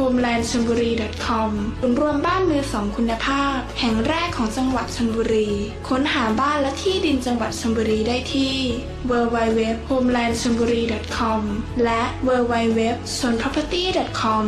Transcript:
homelandchonburi.com ศูนย์รวมบ้านมือสองคุณภาพ แห่งแรกของจังหวัดชลบุรี ค้นหาบ้านและที่ดินจังหวัดชลบุรีได้ที่ w w w h o m e l a n d c h o m b u r i c o m และ www.sonproperty.com